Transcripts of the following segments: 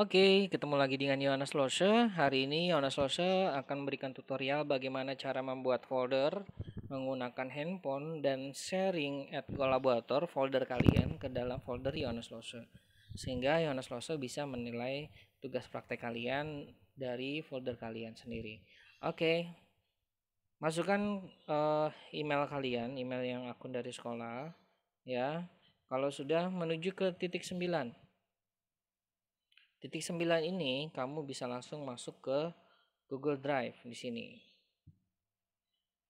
Oke, ketemu lagi dengan Yohanes Lose. Hari ini Yohanes Lose akan memberikan tutorial bagaimana cara membuat folder menggunakan handphone dan sharing at kolaborator folder kalian ke dalam folder Yohanes Lose. Sehingga Yohanes Lose bisa menilai tugas praktek kalian dari folder kalian sendiri. Oke, masukkan uh, email kalian, email yang akun dari sekolah, ya. Kalau sudah menuju ke titik 9 Titik 9 ini kamu bisa langsung masuk ke Google Drive di sini.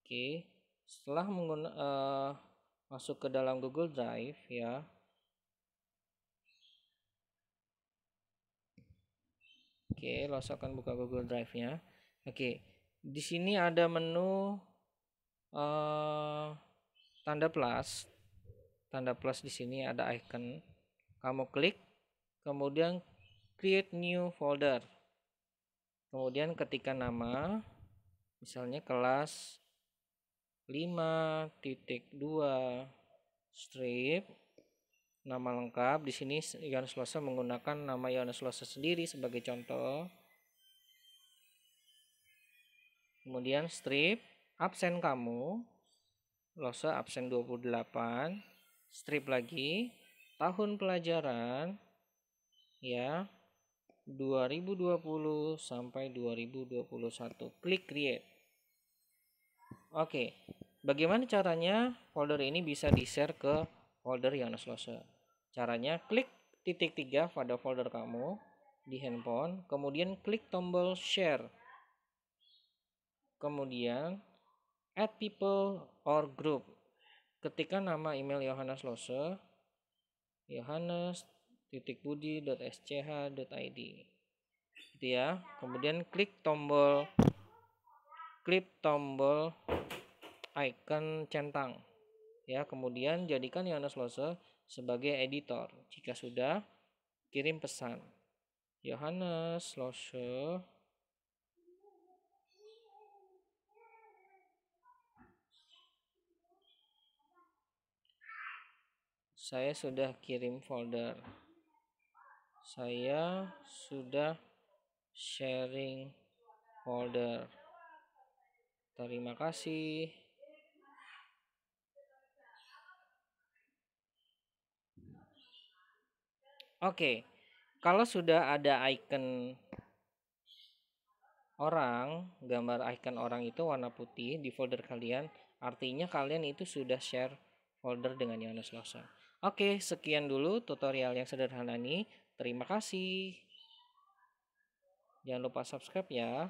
Oke, setelah mengguna, uh, masuk ke dalam Google Drive ya. Oke, Los akan buka Google Drive-nya. Oke, di sini ada menu uh, tanda plus. Tanda plus di sini ada icon. Kamu klik, kemudian create new folder. Kemudian ketika nama misalnya kelas 5.2 strip nama lengkap. Di sini Yohanes Losa menggunakan nama Yohanes Losa sendiri sebagai contoh. Kemudian strip absen kamu. Losa absen 28 strip lagi tahun pelajaran ya 2020 sampai 2021. Klik create. Oke, bagaimana caranya folder ini bisa di-share ke folder Yohanes Lose? Caranya klik titik tiga pada folder kamu di handphone, kemudian klik tombol share. Kemudian add people or group. Ketika nama email Yohanes Lose, Yohanes budi.sch.id gitu ya. Kemudian klik tombol klik tombol icon centang. Ya kemudian jadikan Yohanes Lose sebagai editor. Jika sudah kirim pesan. Yohanes Lose saya sudah kirim folder saya sudah sharing folder terima kasih Oke, kalau sudah ada icon orang, gambar icon orang itu warna putih di folder kalian, artinya kalian itu sudah share folder dengan Yohanes Losa. Oke, sekian dulu tutorial yang sederhana ini. Terima kasih. Jangan lupa subscribe ya.